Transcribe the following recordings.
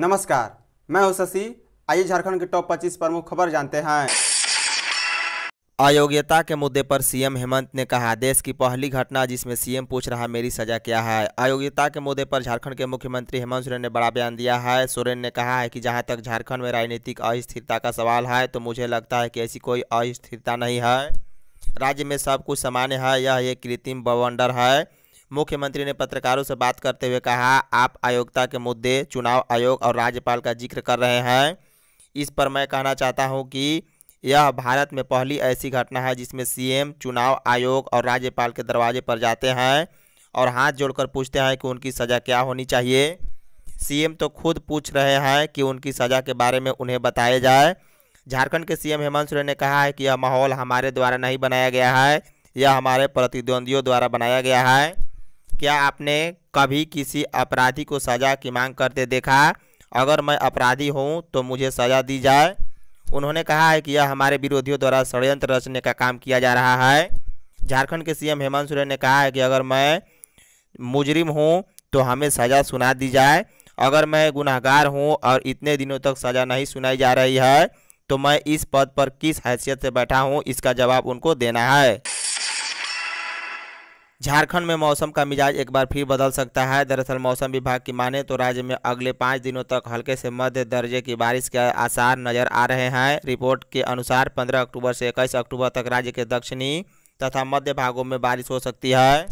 नमस्कार, मैं हूँ शशि। आइए झारखंड के टॉप 25 प्रमुख खबर जानते हैं। अयोग्यता के मुद्दे पर सीएम हेमंत ने कहा, देश की पहली घटना जिसमें सीएम पूछ रहा, मेरी सजा क्या है? अयोग्यता के मुद्दे पर झारखंड के मुख्यमंत्री हेमंत सोरेन ने बड़ा बयान दिया है। सोरेन ने कहा है कि जहाँ तक झारखंड में राजनीतिक अस्थिरता का सवाल है तो मुझे लगता है कि ऐसी कोई अस्थिरता नहीं है। राज्य में सब कुछ सामान्य है, यह एक कृत्रिम बवंडर है। मुख्यमंत्री ने पत्रकारों से बात करते हुए कहा, आप अयोग्यता के मुद्दे, चुनाव आयोग और राज्यपाल का ज़िक्र कर रहे हैं। इस पर मैं कहना चाहता हूँ कि यह भारत में पहली ऐसी घटना है जिसमें सीएम, चुनाव आयोग और राज्यपाल के दरवाजे पर जाते हैं और हाथ जोड़कर पूछते हैं कि उनकी सज़ा क्या होनी चाहिए। सीएम तो खुद पूछ रहे हैं कि उनकी सज़ा के बारे में उन्हें बताया जाए। झारखंड के सीएम हेमंत सोरेन ने कहा है कि यह माहौल हमारे द्वारा नहीं बनाया गया है, यह हमारे प्रतिद्वंदियों द्वारा बनाया गया है। क्या आपने कभी किसी अपराधी को सज़ा की मांग करते देखा? अगर मैं अपराधी हूँ तो मुझे सज़ा दी जाए। उन्होंने कहा है कि यह हमारे विरोधियों द्वारा षड्यंत्र रचने का काम किया जा रहा है। झारखंड के सीएम हेमंत सोरेन ने कहा है कि अगर मैं मुजरिम हूँ तो हमें सज़ा सुना दी जाए। अगर मैं गुनाहगार हूँ और इतने दिनों तक सज़ा नहीं सुनाई जा रही है तो मैं इस पद पर किस हैसियत से बैठा हूँ, इसका जवाब उनको देना है। झारखंड में मौसम का मिजाज एक बार फिर बदल सकता है। दरअसल मौसम विभाग की माने तो राज्य में अगले पाँच दिनों तक हल्के से मध्य दर्जे की बारिश के आसार नज़र आ रहे हैं। रिपोर्ट के अनुसार 15 अक्टूबर से 21 अक्टूबर तक राज्य के दक्षिणी तथा मध्य भागों में बारिश हो सकती है।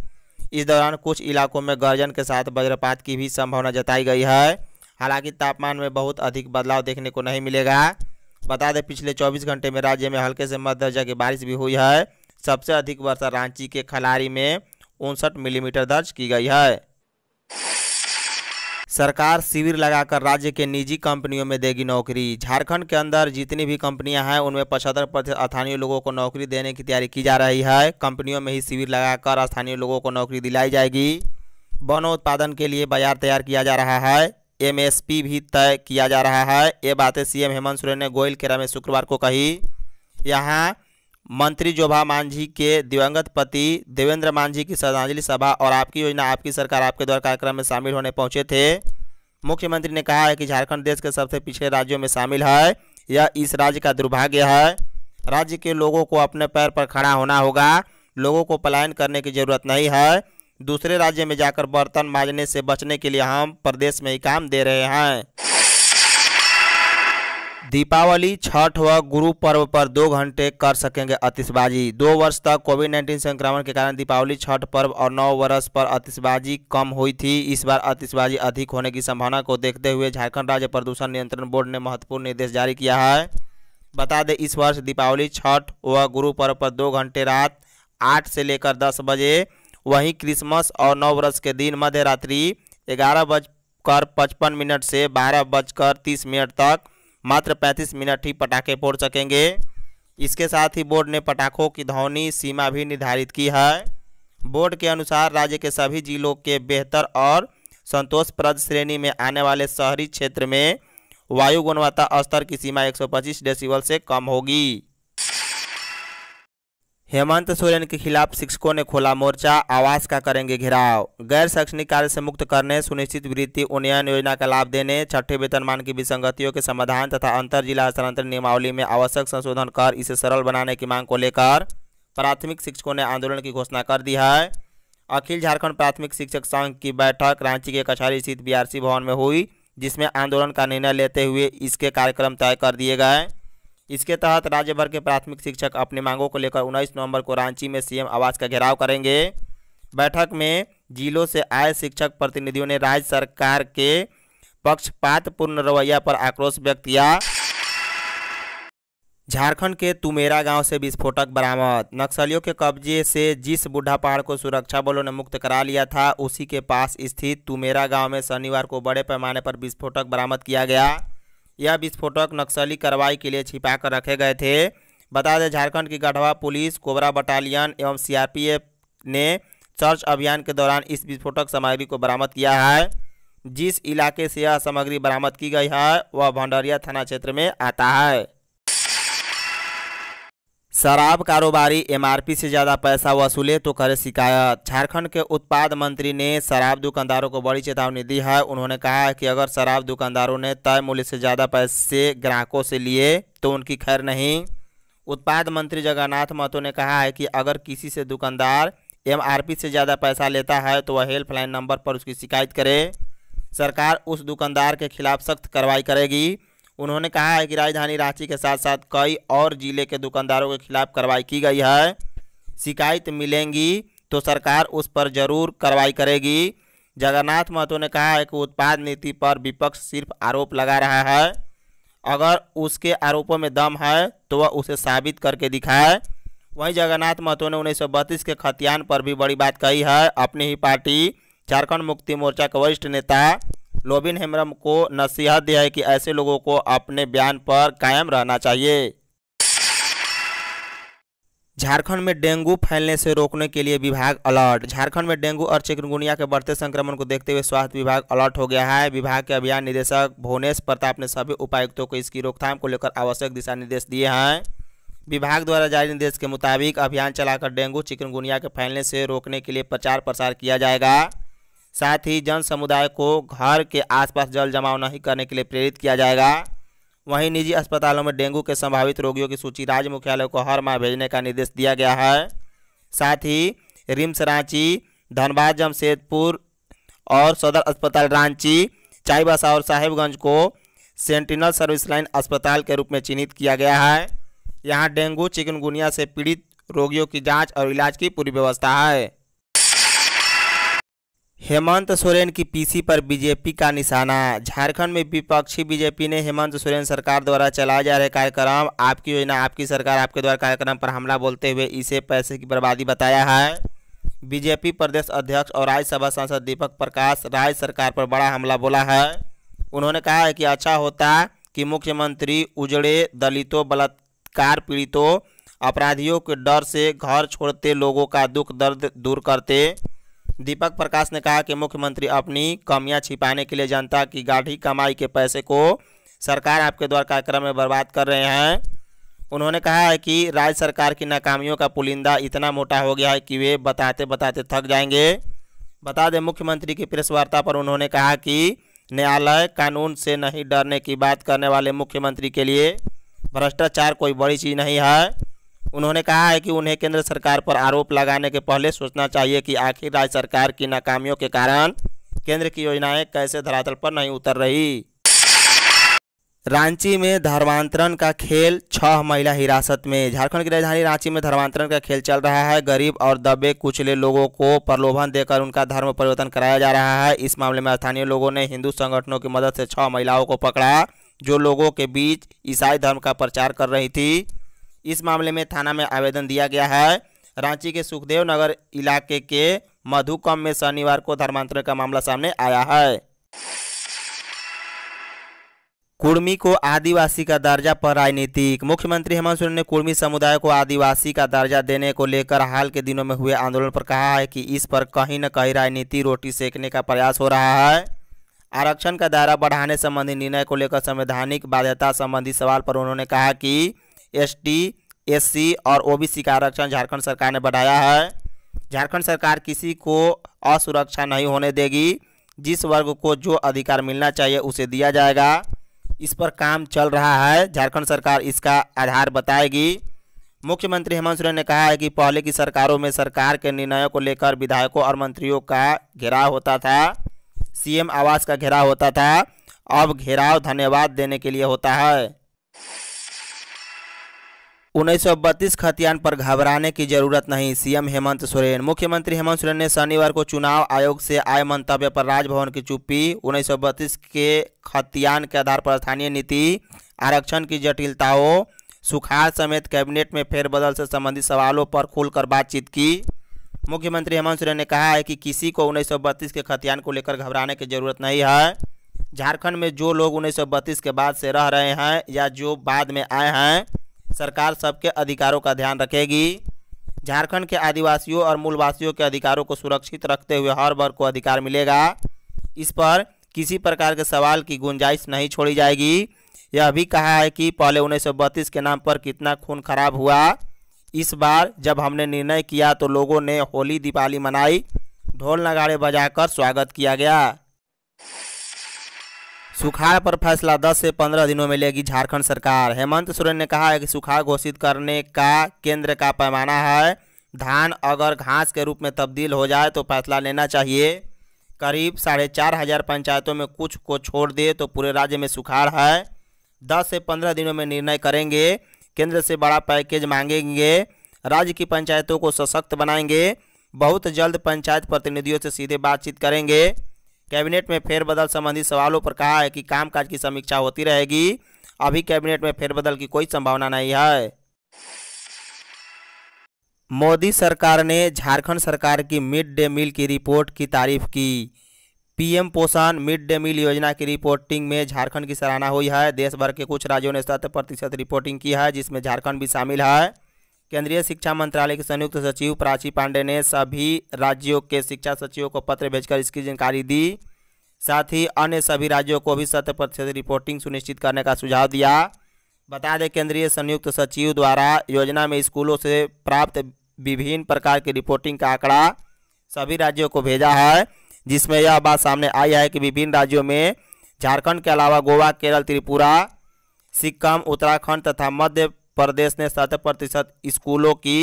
इस दौरान कुछ इलाकों में गर्जन के साथ वज्रपात की भी संभावना जताई गई है। हालाँकि तापमान में बहुत अधिक बदलाव देखने को नहीं मिलेगा। बता दें, पिछले 24 घंटे में राज्य में हल्के से मध्य दर्जा की बारिश भी हुई है। सबसे अधिक वर्षा रांची के खलारी में उनसठ मिलीमीटर दर्ज की गई है। सरकार शिविर लगाकर राज्य के निजी कंपनियों में देगी नौकरी। झारखंड के अंदर जितनी भी कंपनियाँ हैं, उनमें पचहत्तर प्रतिशत स्थानीय लोगों को नौकरी देने की तैयारी की जा रही है। कंपनियों में ही शिविर लगाकर स्थानीय लोगों को नौकरी दिलाई जाएगी। वनों उत्पादन के लिए बाज़ार तैयार किया जा रहा है। एमएसपी भी तय किया जा रहा है। ये बातें सीएम हेमंत सोरेन ने गोयल केरा में शुक्रवार को कही। यहाँ मंत्री जोभा मांझी के दिवंगत पति देवेंद्र मांझी की श्रद्धांजलि सभा और आपकी योजना, आपकी सरकार, आपके द्वारा कार्यक्रम में शामिल होने पहुँचे थे। मुख्यमंत्री ने कहा है कि झारखंड देश के सबसे पिछड़े राज्यों में शामिल है। यह इस राज्य का दुर्भाग्य है। राज्य के लोगों को अपने पैर पर खड़ा होना होगा। लोगों को पलायन करने की ज़रूरत नहीं है। दूसरे राज्य में जाकर बर्तन मांजने से बचने के लिए हम प्रदेश में ही काम दे रहे हैं। दीपावली छठ व गुरु पर्व पर दो घंटे कर सकेंगे आतिशबाजी दो वर्ष तक कोविड 19 संक्रमण के कारण दीपावली, छठ पर्व और नौ वर्ष पर आतिशबाजी कम हुई थी। इस बार आतिशबाजी अधिक होने की संभावना को देखते हुए झारखंड राज्य प्रदूषण नियंत्रण बोर्ड ने महत्वपूर्ण निर्देश जारी किया है। बता दें, इस वर्ष दीपावली छठ व गुरु पर्व पर दो घंटे रात आठ से लेकर दस बजे, वहीं क्रिसमस और नौ वर्ष के दिन मध्य रात्रि ग्यारह बजकर पचपन मिनट से बारह बजकर तीस मिनट तक मात्र 35 मिनट ही पटाखे फोड़ सकेंगे। इसके साथ ही बोर्ड ने पटाखों की ध्वनि सीमा भी निर्धारित की है। बोर्ड के अनुसार राज्य के सभी जिलों के बेहतर और संतोषप्रद श्रेणी में आने वाले शहरी क्षेत्र में वायु गुणवत्ता स्तर की सीमा 125 डेसिबल से कम होगी। हेमंत सोरेन के खिलाफ शिक्षकों ने खोला मोर्चा, आवास का करेंगे घेराव। गैर शैक्षणिक कार्य से मुक्त करने, सुनिश्चित वृत्ति, उन्नयन योजना का लाभ देने, छठे वेतनमान की विसंगतियों के समाधान तथा अंतर जिला हस्तांतरण नियमावली में आवश्यक संशोधन कर इसे सरल बनाने की मांग को लेकर प्राथमिक शिक्षकों ने आंदोलन की घोषणा कर दी है। अखिल झारखंड प्राथमिक शिक्षक संघ की बैठक रांची के कचहरी स्थित बीआरसी भवन में हुई, जिसमें आंदोलन का निर्णय लेते हुए इसके कार्यक्रम तय कर दिए गए। इसके तहत राज्य भर के प्राथमिक शिक्षक अपनी मांगों को लेकर 19 नवंबर को रांची में सीएम आवास का घेराव करेंगे। बैठक में जिलों से आए शिक्षक प्रतिनिधियों ने राज्य सरकार के पक्षपातपूर्ण रवैया पर आक्रोश व्यक्त किया। झारखंड के तुमेरा गाँव से विस्फोटक बरामद। नक्सलियों के कब्जे से जिस बुढ़ा पहाड़ को सुरक्षा बलों ने मुक्त करा लिया था, उसी के पास स्थित तुमेरा गाँव में शनिवार को बड़े पैमाने पर विस्फोटक बरामद किया गया। यह विस्फोटक नक्सली कार्रवाई के लिए छिपा कर रखे गए थे। बता दें, झारखंड की गढ़वा पुलिस, कोबरा बटालियन एवं सीआरपीएफ ने सर्च अभियान के दौरान इस विस्फोटक सामग्री को बरामद किया है। जिस इलाके से यह सामग्री बरामद की गई है, वह भंडारिया थाना क्षेत्र में आता है। शराब कारोबारी एमआरपी से ज़्यादा पैसा वसूले तो करे शिकायत। झारखंड के उत्पाद मंत्री ने शराब दुकानदारों को बड़ी चेतावनी दी है। उन्होंने कहा है कि अगर शराब दुकानदारों ने तय मूल्य से ज़्यादा पैसे ग्राहकों से लिए तो उनकी खैर नहीं। उत्पाद मंत्री जगन्नाथ महतो ने कहा है कि अगर किसी से दुकानदार एमआरपी से ज़्यादा पैसा लेता है तो वह हेल्पलाइन नंबर पर उसकी शिकायत करे। सरकार उस दुकानदार के खिलाफ सख्त कार्रवाई करेगी। उन्होंने कहा है कि राजधानी रांची के साथ साथ कई और ज़िले के दुकानदारों के खिलाफ कार्रवाई की गई है। शिकायत मिलेंगी तो सरकार उस पर ज़रूर कार्रवाई करेगी। जगन्नाथ महतो ने कहा है कि उत्पाद नीति पर विपक्ष सिर्फ़ आरोप लगा रहा है। अगर उसके आरोपों में दम है तो वह उसे साबित करके दिखाए। वहीं जगन्नाथ महतो ने उन्नीस सौ बत्तीस के खतियान पर भी बड़ी बात कही है। अपनी ही पार्टी, झारखंड मुक्ति मोर्चा के वरिष्ठ नेता लोबिन हेमरम को नसीहत दिया है कि ऐसे लोगों को अपने बयान पर कायम रहना चाहिए। झारखंड में डेंगू फैलने से रोकने के लिए विभाग अलर्ट। झारखंड में डेंगू और चिकनगुनिया के बढ़ते संक्रमण को देखते हुए स्वास्थ्य विभाग अलर्ट हो गया है। विभाग के अभियान निदेशक भुवनेश प्रताप ने सभी उपायुक्तों को इसकी रोकथाम को लेकर आवश्यक दिशा निर्देश दिए हैं। विभाग द्वारा जारी निर्देश के मुताबिक अभियान चलाकर डेंगू, चिकनगुनिया के फैलने से रोकने के लिए प्रचार प्रसार किया जाएगा। साथ ही जन समुदाय को घर के आसपास जल जमाव नहीं करने के लिए प्रेरित किया जाएगा। वहीं निजी अस्पतालों में डेंगू के संभावित रोगियों की सूची राज्य मुख्यालय को हर माह भेजने का निर्देश दिया गया है। साथ ही रिम्स रांची, धनबाद, जमशेदपुर और सदर अस्पताल रांची, चाईबासा और साहेबगंज को सेंटिनल सर्विस लाइन अस्पताल के रूप में चिन्हित किया गया है। यहाँ डेंगू, चिकनगुनिया से पीड़ित रोगियों की जाँच और इलाज की पूरी व्यवस्था है। हेमंत सोरेन की पीसी पर बीजेपी का निशाना। झारखंड में विपक्षी बीजेपी ने हेमंत सोरेन सरकार द्वारा चलाए जा रहे कार्यक्रम, आपकी योजना, आपकी सरकार आपके द्वारा कार्यक्रम पर हमला बोलते हुए इसे पैसे की बर्बादी बताया है। बीजेपी प्रदेश अध्यक्ष और राज्यसभा सांसद दीपक प्रकाश राज्य सरकार पर बड़ा हमला बोला है। उन्होंने कहा है कि अच्छा होता कि मुख्यमंत्री उजड़े दलितों, बलात्कार पीड़ितों, अपराधियों के डर से घर छोड़ते, लोगों का दुख दर्द दूर करते। दीपक प्रकाश ने कहा कि मुख्यमंत्री अपनी कमियाँ छिपाने के लिए जनता की गाढ़ी कमाई के पैसे को सरकार आपके द्वारा कार्यक्रम में बर्बाद कर रहे हैं। उन्होंने कहा है कि राज्य सरकार की नाकामियों का पुलिंदा इतना मोटा हो गया है कि वे बताते बताते थक जाएँगे। बता दें, मुख्यमंत्री की प्रेस वार्ता पर उन्होंने कहा कि न्यायालय कानून से नहीं डरने की बात करने वाले मुख्यमंत्री के लिए भ्रष्टाचार कोई बड़ी चीज़ नहीं है। उन्होंने कहा है कि उन्हें केंद्र सरकार पर आरोप लगाने के पहले सोचना चाहिए कि आखिर राज्य सरकार की नाकामियों के कारण केंद्र की योजनाएँ कैसे धरातल पर नहीं उतर रही। रांची में धर्मांतरण का खेल छह महिला हिरासत में। झारखंड की राजधानी रांची में धर्मांतरण का खेल चल रहा है। गरीब और दबे कुचले लोगों को प्रलोभन देकर उनका धर्म परिवर्तन कराया जा रहा है। इस मामले में स्थानीय लोगों ने हिंदू संगठनों की मदद से छह महिलाओं को पकड़ा, जो लोगों के बीच ईसाई धर्म का प्रचार कर रही थी। इस मामले में थाना में आवेदन दिया गया है। रांची के सुखदेव नगर इलाके के मधुकम में शनिवार को धर्मांतरण का मामला सामने आया है। कुर्मी को आदिवासी का दर्जा पर राजनीतिक। मुख्यमंत्री हेमंत सोरेन ने कुर्मी समुदाय को आदिवासी का दर्जा देने को लेकर हाल के दिनों में हुए आंदोलन पर कहा है कि इस पर कहीं न कहीं राजनीति रोटी सेकने का प्रयास हो रहा है। आरक्षण का दायरा बढ़ाने संबंधी निर्णय को लेकर संवैधानिक बाध्यता संबंधी सवाल पर उन्होंने कहा कि एसटी, एससी और ओबीसी का आरक्षण झारखंड सरकार ने बढ़ाया है। झारखंड सरकार किसी को असुरक्षा नहीं होने देगी। जिस वर्ग को जो अधिकार मिलना चाहिए उसे दिया जाएगा। इस पर काम चल रहा है। झारखंड सरकार इसका आधार बताएगी। मुख्यमंत्री हेमंत सोरेन ने कहा है कि पहले की सरकारों में सरकार के निर्णयों को लेकर विधायकों और मंत्रियों का घेराव होता था। सीएम आवास का घेराव होता था। अब घेराव धन्यवाद देने के लिए होता है। उन्नीस खतियान पर घबराने की ज़रूरत नहीं, सीएम हेमंत सोरेन। मुख्यमंत्री हेमंत सोरेन ने शनिवार को चुनाव आयोग से आए मंतव्य पर राजभवन की चुप्पी, उन्नीस सौ बत्तीस के खतियान के आधार पर स्थानीय नीति, आरक्षण की जटिलताओं, सुखाड़ समेत कैबिनेट में फेरबदल से संबंधित सवालों पर खुलकर बातचीत की। मुख्यमंत्री हेमंत सोरेन ने कहा है कि किसी को उन्नीस सौ बत्तीस के खतियान को लेकर घबराने की ज़रूरत नहीं है। झारखंड में जो लोग उन्नीस सौ बत्तीस के बाद से रह रहे हैं या जो बाद में आए हैं सरकार सबके अधिकारों का ध्यान रखेगी। झारखंड के आदिवासियों और मूलवासियों के अधिकारों को सुरक्षित रखते हुए हर वर्ग को अधिकार मिलेगा। इस पर किसी प्रकार के सवाल की गुंजाइश नहीं छोड़ी जाएगी। यह भी कहा है कि पहले उन्नीस सौ बत्तीस के नाम पर कितना खून खराब हुआ। इस बार जब हमने निर्णय किया तो लोगों ने होली दीपावली मनाई। ढोल नगाड़े बजाकर स्वागत किया गया। सुखाड़ पर फैसला 10 से 15 दिनों में लेगी झारखंड सरकार। हेमंत सोरेन ने कहा है कि सुखाड़ घोषित करने का केंद्र का पैमाना है। धान अगर घास के रूप में तब्दील हो जाए तो फैसला लेना चाहिए। करीब साढ़े चार हज़ार पंचायतों में कुछ को छोड़ दे तो पूरे राज्य में सुखाड़ है। दस से पंद्रह दिनों में निर्णय करेंगे। केंद्र से बड़ा पैकेज मांगेंगे। राज्य की पंचायतों को सशक्त बनाएँगे। बहुत जल्द पंचायत प्रतिनिधियों से सीधे बातचीत करेंगे। कैबिनेट में फेरबदल संबंधी सवालों पर कहा है कि कामकाज की समीक्षा होती रहेगी। अभी कैबिनेट में फेरबदल की कोई संभावना नहीं है। मोदी सरकार ने झारखंड सरकार की मिड डे मील की रिपोर्ट की तारीफ़ की। पीएम पोषण मिड डे मील योजना की रिपोर्टिंग में झारखंड की सराहना हुई है। देश भर के कुछ राज्यों ने शत प्रतिशत रिपोर्टिंग की है, जिसमें झारखंड भी शामिल है। केंद्रीय शिक्षा मंत्रालय के संयुक्त सचिव प्राची पांडे ने सभी राज्यों के शिक्षा सचिवों को पत्र भेजकर इसकी जानकारी दी। साथ ही अन्य सभी राज्यों को भी शत प्रतिशत रिपोर्टिंग सुनिश्चित करने का सुझाव दिया। बता दें, केंद्रीय संयुक्त सचिव द्वारा योजना में स्कूलों से प्राप्त विभिन्न प्रकार की रिपोर्टिंग का आंकड़ा सभी राज्यों को भेजा है, जिसमें यह बात सामने आई है कि विभिन्न राज्यों में झारखंड के अलावा गोवा, केरल, त्रिपुरा, सिक्किम, उत्तराखंड तथा मध्य प्रदेश ने शत प्रतिशत स्कूलों की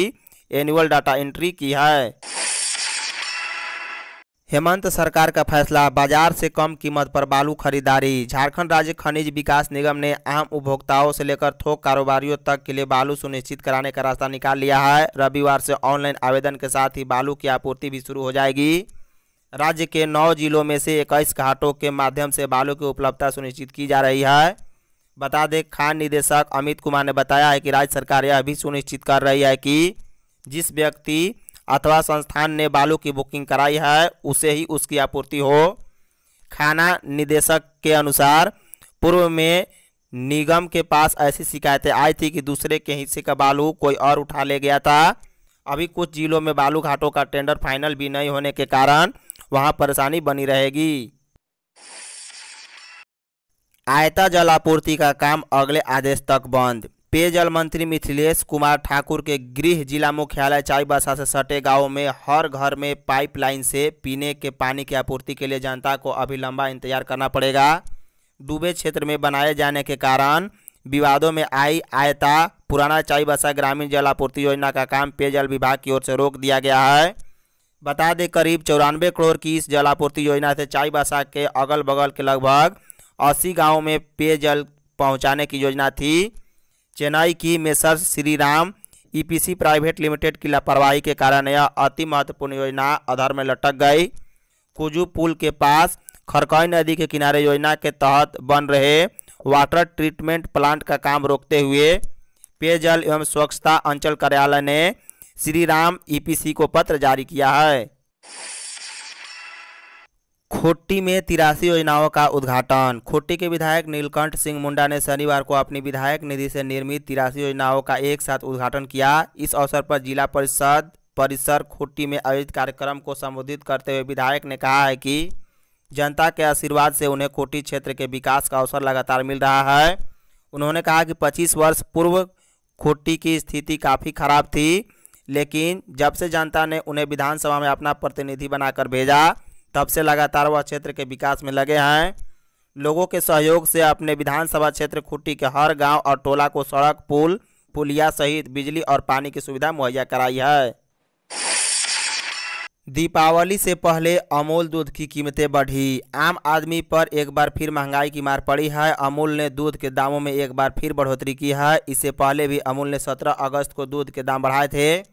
एनुअल डाटा एंट्री की है। हेमंत सरकार का फैसला, बाज़ार से कम कीमत पर बालू खरीदारी। झारखंड राज्य खनिज विकास निगम ने आम उपभोक्ताओं से लेकर थोक कारोबारियों तक के लिए बालू सुनिश्चित कराने का रास्ता निकाल लिया है। रविवार से ऑनलाइन आवेदन के साथ ही बालू की आपूर्ति भी शुरू हो जाएगी। राज्य के नौ जिलों में से इक्कीस घाटों के माध्यम से बालू की उपलब्धता सुनिश्चित की जा रही है। बता दें, खान निदेशक अमित कुमार ने बताया है कि राज्य सरकार यह भी सुनिश्चित कर रही है कि जिस व्यक्ति अथवा संस्थान ने बालू की बुकिंग कराई है, उसे ही उसकी आपूर्ति हो। खाना निदेशक के अनुसार, पूर्व में निगम के पास ऐसी शिकायतें आई थी कि दूसरे के हिस्से का बालू कोई और उठा ले गया था। अभी कुछ जिलों में बालू घाटों का टेंडर फाइनल भी नहीं होने के कारण वहाँ परेशानी बनी रहेगी। आयता जल आपूर्ति का काम अगले आदेश तक बंद। पेयजल मंत्री मिथिलेश कुमार ठाकुर के गृह जिला मुख्यालय चाईबासा से सटे गाँवों में हर घर में पाइपलाइन से पीने के पानी की आपूर्ति के लिए जनता को अभी लंबा इंतज़ार करना पड़ेगा। डूबे क्षेत्र में बनाए जाने के कारण विवादों में आई आयता। पुराना चाईबासा ग्रामीण जल आपूर्ति योजना का काम पेयजल विभाग की ओर से रोक दिया गया है। बता दें, करीब चौरानवे करोड़ की इस जल आपूर्ति योजना से चाईबासा के अगल बगल के लगभग अस्सी गाँव में पेयजल पहुँचाने की योजना थी। चेन्नई की messrs Shriram EPC private limited की लापरवाही के कारण यह अति महत्वपूर्ण योजना अधर में लटक गई। कुजू पुल के पास खरकई नदी के किनारे योजना के तहत बन रहे वाटर ट्रीटमेंट प्लांट का काम रोकते हुए पेयजल एवं स्वच्छता अंचल कार्यालय ने श्री राम ईपीसी को पत्र जारी किया है। खोट्टी में तिरासी योजनाओं का उद्घाटन। खोट्टी के विधायक नीलकंठ सिंह मुंडा ने शनिवार को अपनी विधायक निधि से निर्मित तिरासी योजनाओं का एक साथ उद्घाटन किया। इस अवसर पर जिला परिषद परिसर खोट्टी में आयोजित कार्यक्रम को संबोधित करते हुए विधायक ने कहा है कि जनता के आशीर्वाद से उन्हें खोटी क्षेत्र के विकास का अवसर लगातार मिल रहा है। उन्होंने कहा कि 25 वर्ष पूर्व खोटी की स्थिति काफ़ी खराब थी, लेकिन जब से जनता ने उन्हें विधानसभा में अपना प्रतिनिधि बनाकर भेजा तब से लगातार वह क्षेत्र के विकास में लगे हैं। लोगों के सहयोग से अपने विधानसभा क्षेत्र खुट्टी के हर गाँव और टोला को सड़क, पुल, पुलिया सहित बिजली और पानी की सुविधा मुहैया कराई है। दीपावली से पहले अमूल दूध की कीमतें बढ़ी। आम आदमी पर एक बार फिर महँगाई की मार पड़ी है। अमूल ने दूध के दामों में एक बार फिर बढ़ोतरी की है। इससे पहले भी अमूल ने 17 अगस्त को दूध के दाम बढ़ाए थे।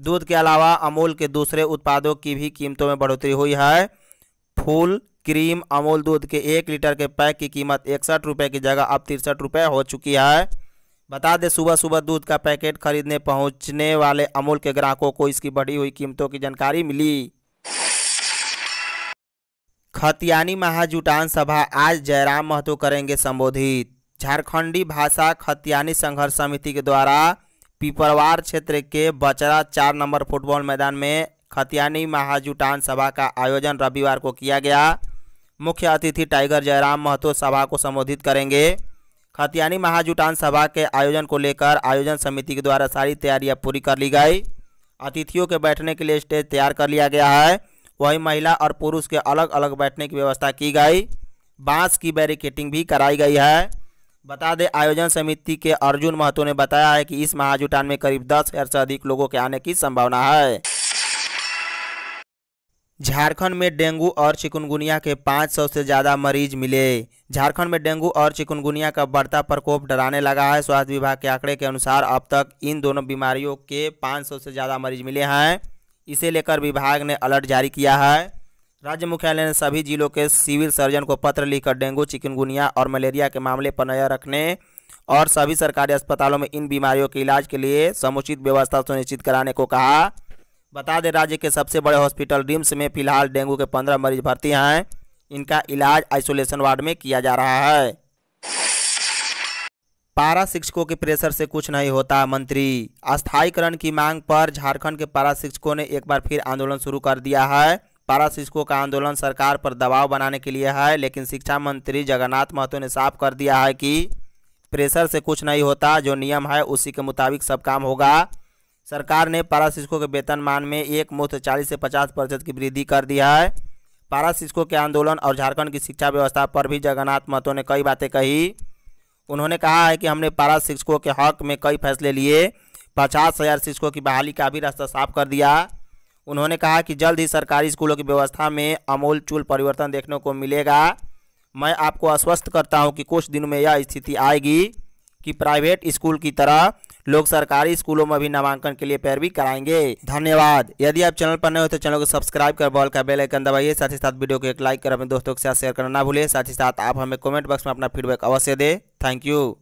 दूध के अलावा अमूल के दूसरे उत्पादों की भी कीमतों में बढ़ोतरी हुई है। फूल, क्रीम, अमूल दूध के एक लीटर के पैक की कीमत इकसठ रुपये की जगह अब तिरसठ रुपये हो चुकी है। बता दें सुबह सुबह दूध का पैकेट खरीदने पहुँचने वाले अमूल के ग्राहकों को इसकी बढ़ी हुई कीमतों की जानकारी मिली। खतियानी महाजुटान सभा आज जयराम महतो करेंगे संबोधित। झारखंडी भाषा खतियानी संघर्ष समिति के द्वारा पिपरवार क्षेत्र के बचरा चार नंबर फुटबॉल मैदान में खतियानी महाजुटान सभा का आयोजन रविवार को किया गया। मुख्य अतिथि टाइगर जयराम महतो सभा को संबोधित करेंगे। खतियानी महाजुटान सभा के आयोजन को लेकर आयोजन समिति के द्वारा सारी तैयारियाँ पूरी कर ली गई। अतिथियों के बैठने के लिए स्टेज तैयार कर लिया गया है। वहीं महिला और पुरुष के अलग अलग बैठने की व्यवस्था की गई। बाँस की बैरिकेटिंग भी कराई गई है। बता दें, आयोजन समिति के अर्जुन महतो ने बताया है कि इस महाजुटान में करीब दस हज़ार से अधिक लोगों के आने की संभावना है। झारखंड में डेंगू और चिकुनगुनिया के 500 से ज़्यादा मरीज़ मिले। झारखंड में डेंगू और चिकुनगुनिया का बढ़ता प्रकोप डराने लगा है। स्वास्थ्य विभाग के आंकड़े के अनुसार अब तक इन दोनों बीमारियों के 500 से ज़्यादा मरीज़ मिले हैं। इसे लेकर विभाग ने अलर्ट जारी किया है। राज्य मुख्यालय ने सभी जिलों के सिविल सर्जन को पत्र लिखकर डेंगू, चिकनगुनिया और मलेरिया के मामले पर नज़र रखने और सभी सरकारी अस्पतालों में इन बीमारियों के इलाज के लिए समुचित व्यवस्था सुनिश्चित कराने को कहा। बता दें, राज्य के सबसे बड़े हॉस्पिटल रिम्स में फ़िलहाल डेंगू के पंद्रह मरीज़ भर्ती हैं। इनका इलाज आइसोलेशन वार्ड में किया जा रहा है। पारा शिक्षकों के प्रेशर से कुछ नहीं होता, मंत्री। अस्थायीकरण की मांग पर झारखंड के पारा शिक्षकों ने एक बार फिर आंदोलन शुरू कर दिया है। पारा शिक्षकों का आंदोलन सरकार पर दबाव बनाने के लिए है, लेकिन शिक्षा मंत्री जगन्नाथ महतो ने साफ़ कर दिया है कि प्रेशर से कुछ नहीं होता, जो नियम है उसी के मुताबिक सब काम होगा। सरकार ने पारा शिक्षकों के वेतनमान में एक मुफ़्त चालीस से पचास प्रतिशत की वृद्धि कर दी है। पारा शिक्षकों के आंदोलन और झारखंड की शिक्षा व्यवस्था पर भी जगन्नाथ महतो ने कई बातें कही। उन्होंने कहा है कि हमने पारा शिक्षकों के हक में कई फैसले लिए। पचास हज़ार शिक्षकों की बहाली का भी रास्ता साफ़ कर दिया। उन्होंने कहा कि जल्द ही सरकारी स्कूलों की व्यवस्था में अमूल चूल परिवर्तन देखने को मिलेगा। मैं आपको आश्वस्त करता हूँ कि कुछ दिनों में यह स्थिति आएगी कि प्राइवेट स्कूल की तरह लोग सरकारी स्कूलों में भी नामांकन के लिए पैरवी कराएँगे। धन्यवाद। यदि आप चैनल पर नए हो तो चैनल को सब्सक्राइब कर बॉल का बेल आइकन दबाइए, साथ ही साथ वीडियो को एक लाइक कर अपने दोस्तों के साथ शेयर करना ना भूलिए। साथ ही साथ आप हमें कमेंट बॉक्स में अपना फीडबैक अवश्य दे। Thank you.